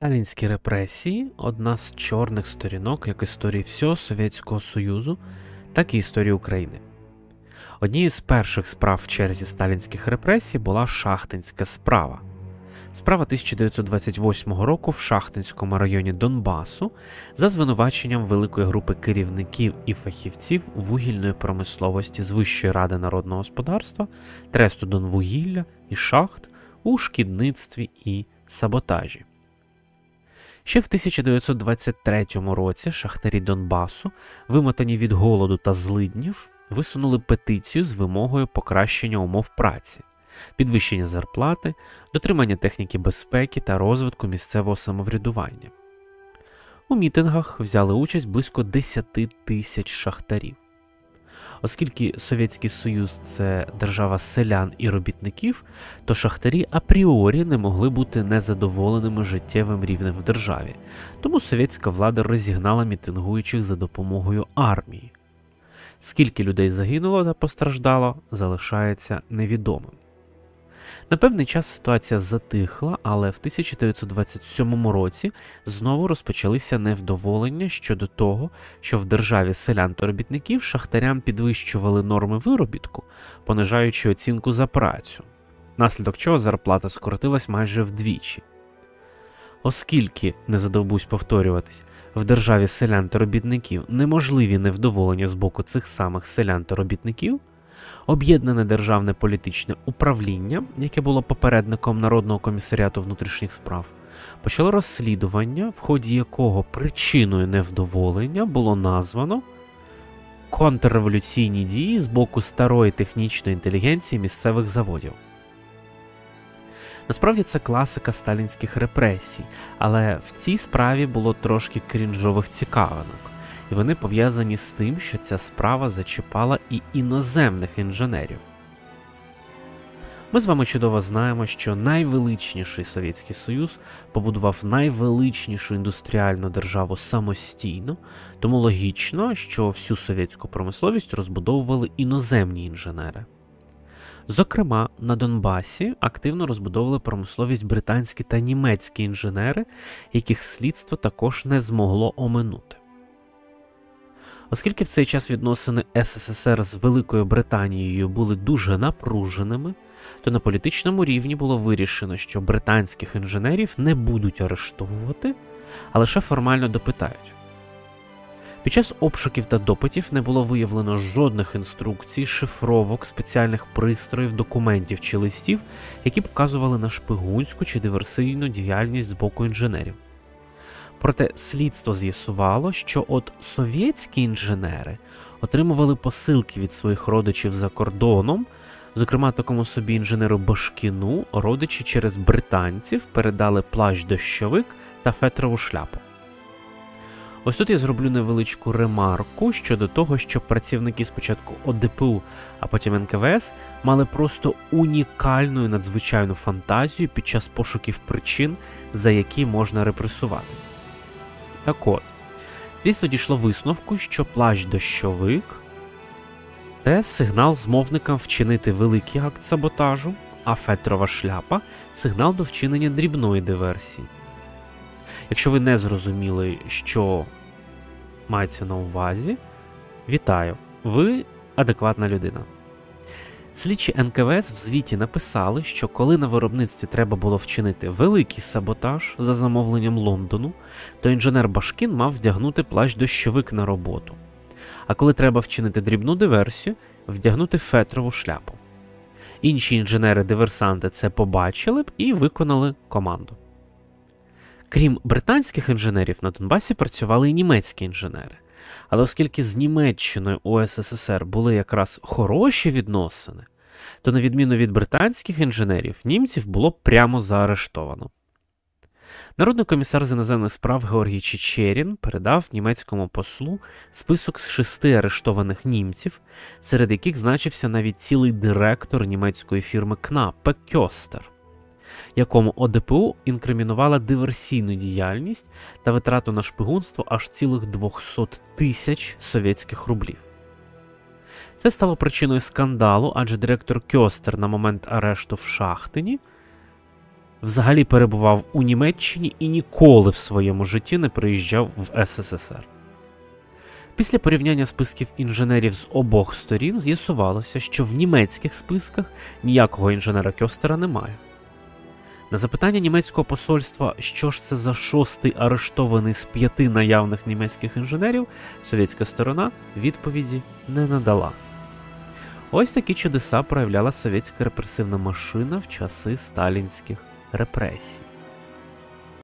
Сталінські репресії одна з чорних сторінок як історії всього Совєтського Союзу, так і історії України. Однією з перших справ в черзі сталінських репресій була Шахтинська справа. Справа 1928 року в Шахтинському районі Донбасу за звинуваченням великої групи керівників і фахівців вугільної промисловості з Вищої ради народного господарства, тресту Донвугілля і шахт у шкідництві і саботажі. Ще в 1923 році шахтарі Донбасу, вимотані від голоду та злиднів, висунули петицію з вимогою покращення умов праці, підвищення зарплати, дотримання техніки безпеки та розвитку місцевого самоврядування. У мітингах взяли участь близько 10 тисяч шахтарів. Оскільки Совєтський Союз це держава селян і робітників, то шахтарі апріорі не могли бути незадоволеними життєвим рівнем в державі, тому совєтська влада розігнала мітингуючих за допомогою армії. Скільки людей загинуло та постраждало, залишається невідомим. На певний час ситуація затихла, але в 1927 році знову розпочалися невдоволення щодо того, що в державі селян та робітників шахтарям підвищували норми виробітку, понижаючи оцінку за працю, наслідок чого зарплата скоротилась майже вдвічі. Оскільки, не задовбусь повторюватись, в державі селян та робітників неможливі невдоволення з боку цих самих селян та робітників, Об'єднане державне політичне управління, яке було попередником Народного комісаріату внутрішніх справ, почало розслідування, в ході якого причиною невдоволення було названо контрреволюційні дії з боку старої технічної інтелігенції місцевих заводів. Насправді це класика сталінських репресій, але в цій справі було трошки крінжових цікавинок і вони пов'язані з тим, що ця справа зачіпала і іноземних інженерів. Ми з вами чудово знаємо, що найвеличніший Совєтський Союз побудував найвеличнішу індустріальну державу самостійно, тому логічно, що всю совєтську промисловість розбудовували іноземні інженери. Зокрема, на Донбасі активно розбудовували промисловість британські та німецькі інженери, яких слідство також не змогло оминути. Оскільки в цей час відносини СССР з Великою Британією були дуже напруженими, то на політичному рівні було вирішено, що британських інженерів не будуть арештовувати, а лише формально допитають. Під час обшуків та допитів не було виявлено жодних інструкцій, шифровок, спеціальних пристроїв, документів чи листів, які показували на шпигунську чи диверсійну діяльність з боку інженерів. Проте слідство з'ясувало, що от совєтські інженери отримували посилки від своїх родичів за кордоном, зокрема такому собі інженеру Башкіну, родичі через британців передали плащ дощовик та фетрову шляпу. Ось тут я зроблю невеличку ремарку щодо того, що працівники спочатку ОДПУ, а потім НКВС мали просто унікальну і надзвичайну фантазію під час пошуків причин, за які можна репресувати. Так от, слідство дійшло висновку, що плащ дощовик це сигнал змовникам вчинити великий акт саботажу, а фетрова шляпа сигнал до вчинення дрібної диверсії. Якщо ви не зрозуміли, що мається на увазі, вітаю! Ви адекватна людина. Слідчі НКВС в звіті написали, що коли на виробництві треба було вчинити великий саботаж за замовленням Лондону, то інженер Башкін мав вдягнути плащ дощовик на роботу. А коли треба вчинити дрібну диверсію, вдягнути фетрову шляпу. Інші інженери-диверсанти це побачили б і виконали команду. Крім британських інженерів, на Донбасі працювали і німецькі інженери. Але оскільки з Німеччиною у СССР були якраз хороші відносини, то, на відміну від британських інженерів, німців було прямо заарештовано. Народний комісар з іноземних справ Георгій Чечерін передав німецькому послу список з шести арештованих німців, серед яких значився навіть цілий директор німецької фірми КНАП Кьостер якому ОДПУ інкримінувала диверсійну діяльність та витрату на шпигунство аж цілих 200 тисяч совєтських рублів. Це стало причиною скандалу, адже директор Кьостер на момент арешту в Шахтині взагалі перебував у Німеччині і ніколи в своєму житті не приїжджав в СССР. Після порівняння списків інженерів з обох сторін з'ясувалося, що в німецьких списках ніякого інженера Кьостера немає. На запитання німецького посольства, що ж це за шостий арештований з п'яти наявних німецьких інженерів, совєтська сторона відповіді не надала. Ось такі чудеса проявляла совєтська репресивна машина в часи сталінських репресій.